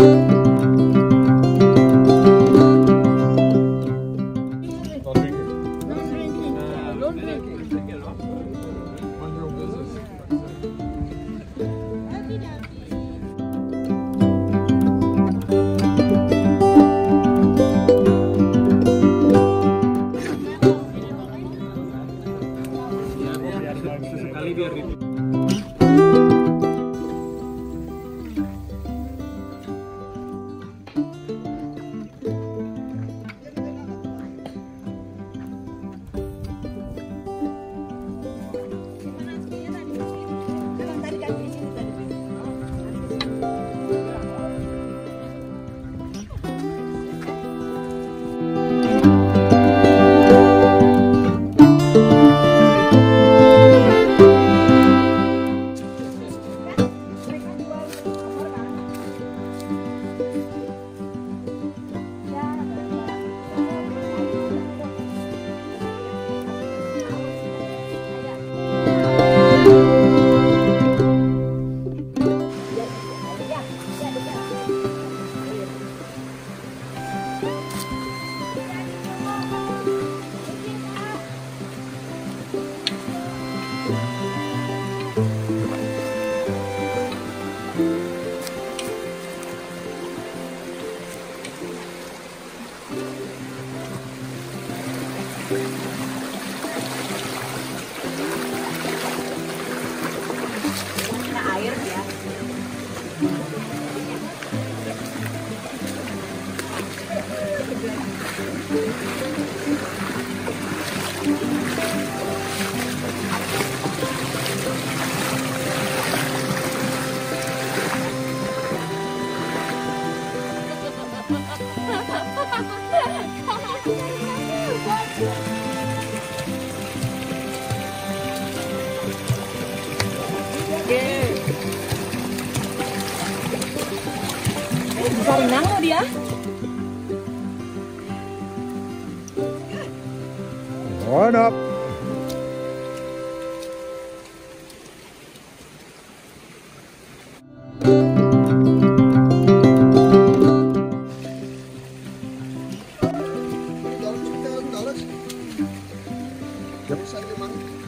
No renang loh dia. On up. On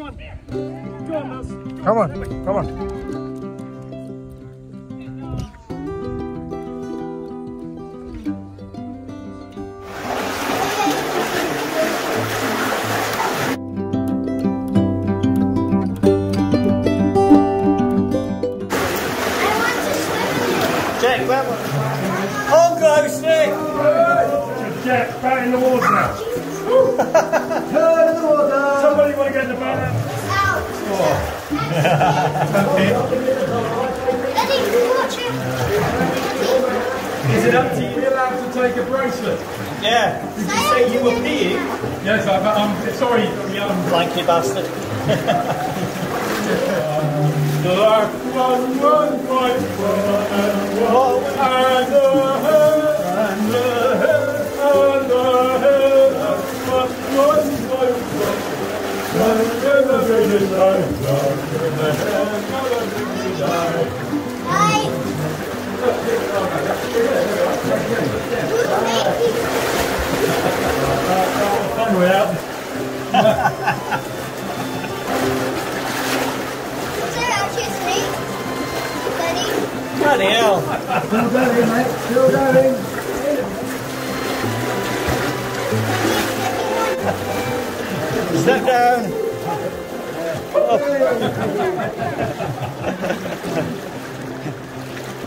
Come on. Go on, Come on. Come on. Jack, grab one. On! Jack, back in the water now. Turn in the water! Somebody want to get the bat? Is it up to you allowed to take a bracelet? Yeah. Did you say you were peeing? Yes, I, but um, I'm sorry, young. Blanky bastard. The last one, one, one, one, and one, and the head, and the head, and the head, and one, one, one, one. One in the baby died, one in the head, one in the baby died. Fun without. Bloody hell. Step down.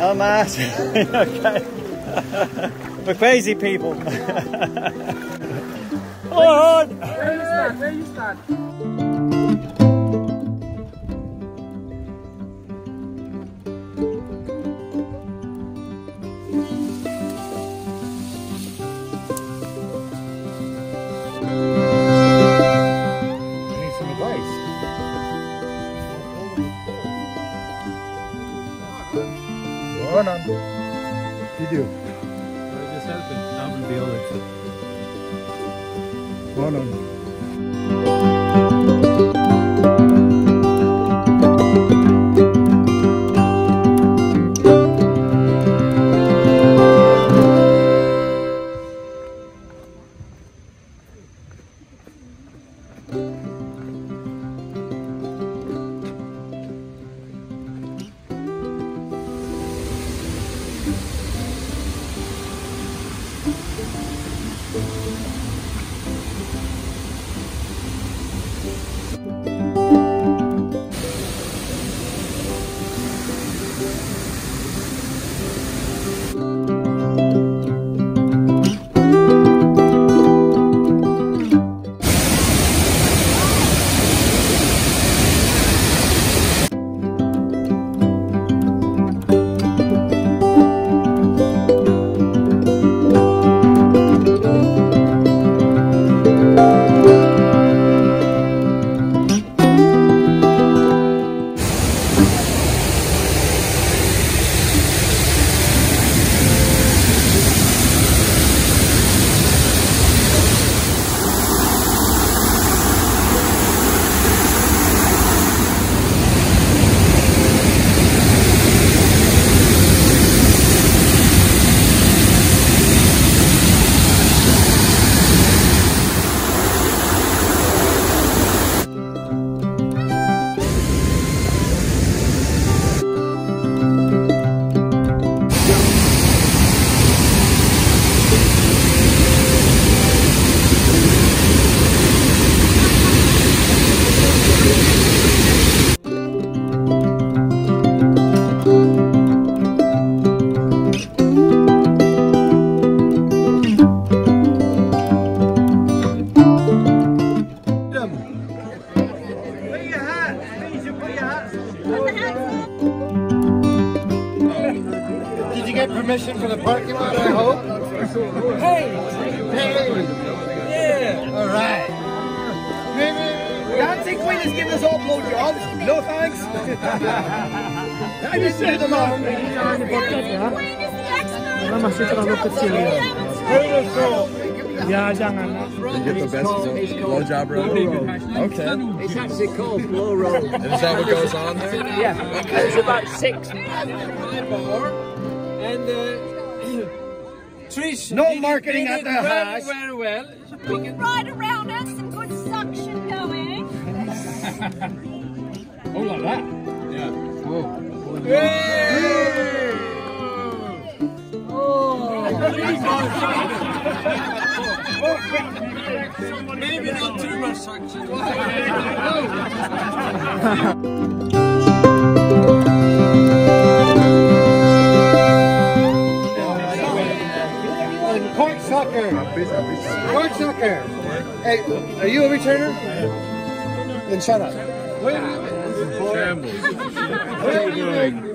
Oh, Matt. okay. We're crazy people. Hold on. Where you start? Where you start? On. Did you get permission for the parking lot, I hope? Hey! Hey! Yeah! All right. Maybe. Dancing Queen has given us all blowjobs. No thanks. I just said them all. Karena masih terlalu kecil ya. Ya jangan. You get the best blowjob roll? Okay. It's actually called blow roll. Is that what goes on there? Yeah, it's about six. And uh, Trish. No did marketing did at it the very, house. Very well. Right around us, some good suction going. Oh, like that. Maybe not too much suction. Cork sucker. Tucker. Hey, are you a returner? Then shut up. What are you doing?